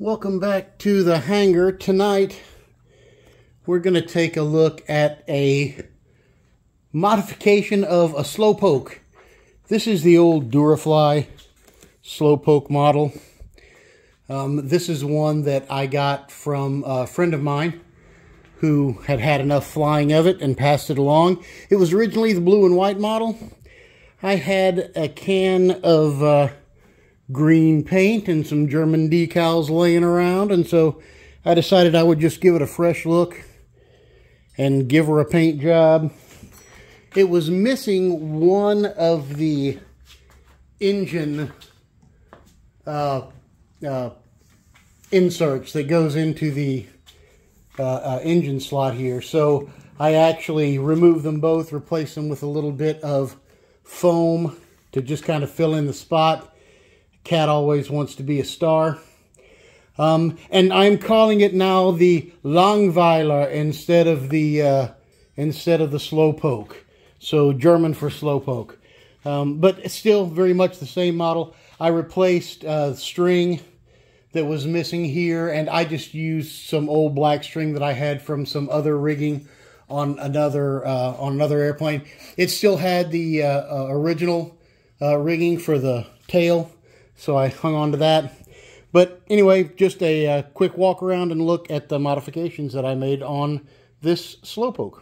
Welcome back to the hangar. Tonight, we're going to take a look at a modification of a Slowpoke. This is the old Durafly Slowpoke model. Um, this is one that I got from a friend of mine who had had enough flying of it and passed it along. It was originally the blue and white model. I had a can of... Uh, green paint and some German decals laying around. And so I decided I would just give it a fresh look and give her a paint job. It was missing one of the engine uh, uh, inserts that goes into the uh, uh engine slot here. So I actually removed them both, replaced them with a little bit of foam to just kind of fill in the spot Cat always wants to be a star. Um, and I'm calling it now the Langweiler instead of the uh, instead of the Slowpoke. So German for Slowpoke. Um, but still very much the same model. I replaced uh, string that was missing here, and I just used some old black string that I had from some other rigging on another uh, on another airplane. It still had the uh, uh original uh, rigging for the tail so I hung on to that. But anyway, just a, uh, quick walk around and look at the modifications that I made on this Slowpoke.